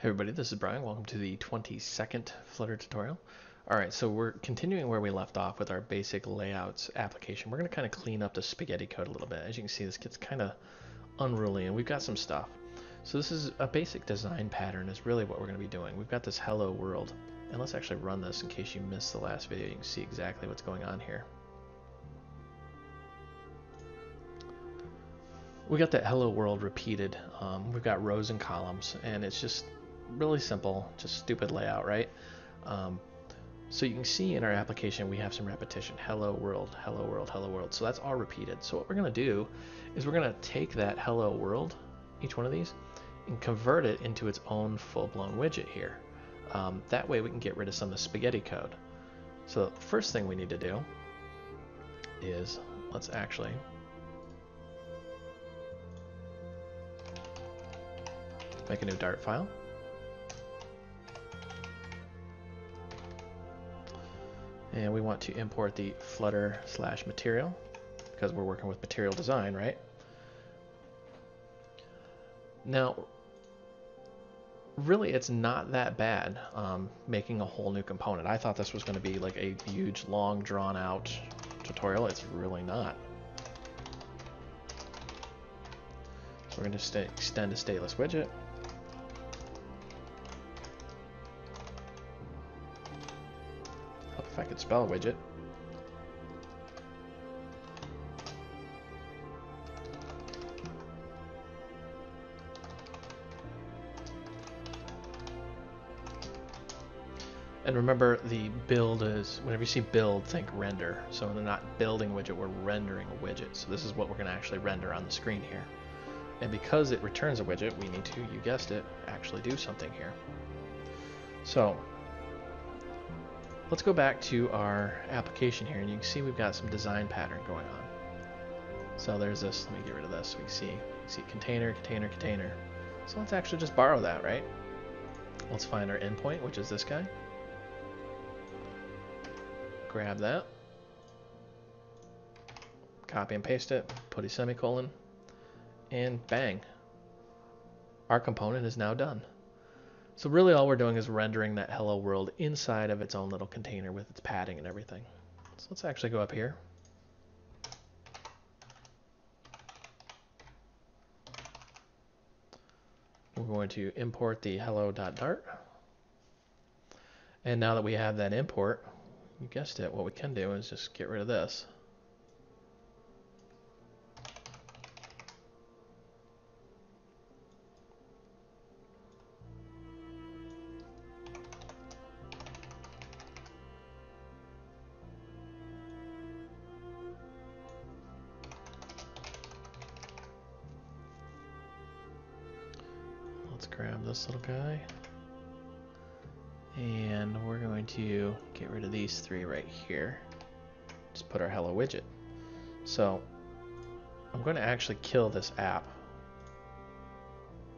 Hey everybody, this is Brian. Welcome to the 22nd Flutter tutorial. Alright, so we're continuing where we left off with our basic layouts application. We're going to kind of clean up the spaghetti code a little bit. As you can see, this gets kind of unruly and we've got some stuff. So this is a basic design pattern is really what we're going to be doing. We've got this hello world. And let's actually run this in case you missed the last video. You can see exactly what's going on here. we got that hello world repeated. Um, we've got rows and columns, and it's just really simple, just stupid layout, right? Um, so you can see in our application we have some repetition. Hello world, hello world, hello world. So that's all repeated. So what we're going to do is we're going to take that hello world, each one of these, and convert it into its own full-blown widget here. Um, that way we can get rid of some of the spaghetti code. So the first thing we need to do is, let's actually make a new Dart file. And we want to import the Flutter slash material because we're working with material design, right? Now, really, it's not that bad um, making a whole new component. I thought this was going to be like a huge, long, drawn-out tutorial. It's really not. So we're going to extend a stateless widget. Could spell widget. And remember, the build is, whenever you see build, think render. So we're not building widget, we're rendering a widget. So this is what we're going to actually render on the screen here. And because it returns a widget, we need to, you guessed it, actually do something here. So Let's go back to our application here, and you can see we've got some design pattern going on. So there's this, let me get rid of this. We can see, see container, container, container. So let's actually just borrow that, right? Let's find our endpoint, which is this guy. Grab that. Copy and paste it, put a semicolon, and bang. Our component is now done. So really all we're doing is rendering that hello world inside of its own little container with its padding and everything. So let's actually go up here. We're going to import the hello.dart. And now that we have that import, you guessed it, what we can do is just get rid of this. Let's grab this little guy. And we're going to get rid of these three right here. Just put our hello widget. So I'm going to actually kill this app.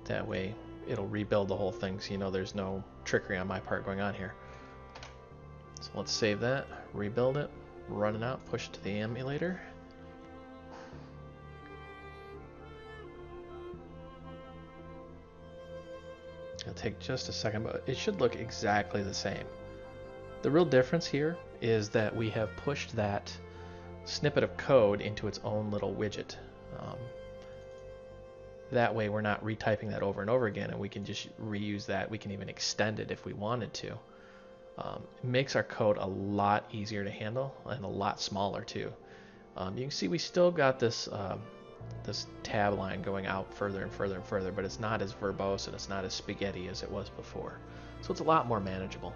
That way it'll rebuild the whole thing so you know there's no trickery on my part going on here. So let's save that, rebuild it, run it out, push it to the emulator, It'll take just a second, but it should look exactly the same. The real difference here is that we have pushed that snippet of code into its own little widget. Um, that way we're not retyping that over and over again and we can just reuse that. We can even extend it if we wanted to. Um, it makes our code a lot easier to handle and a lot smaller too. Um, you can see we still got this um, this tab line going out further and further and further, but it's not as verbose and it's not as spaghetti as it was before. So it's a lot more manageable.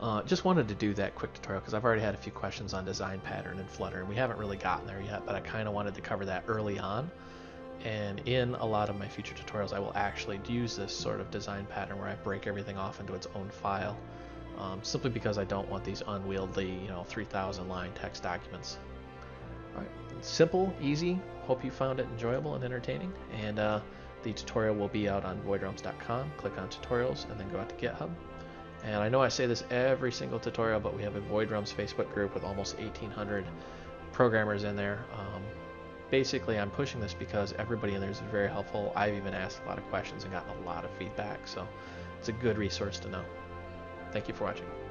Uh, just wanted to do that quick tutorial because I've already had a few questions on design pattern and Flutter, and we haven't really gotten there yet, but I kind of wanted to cover that early on. And in a lot of my future tutorials, I will actually use this sort of design pattern where I break everything off into its own file, um, simply because I don't want these unwieldy, you know, 3,000 line text documents. Right, simple, easy. Hope you found it enjoyable and entertaining. And uh, the tutorial will be out on voidrealms.com. Click on tutorials and then go out to GitHub. And I know I say this every single tutorial, but we have a Void Facebook group with almost 1,800 programmers in there. Um, basically, I'm pushing this because everybody in there is very helpful. I've even asked a lot of questions and gotten a lot of feedback, so it's a good resource to know. Thank you for watching.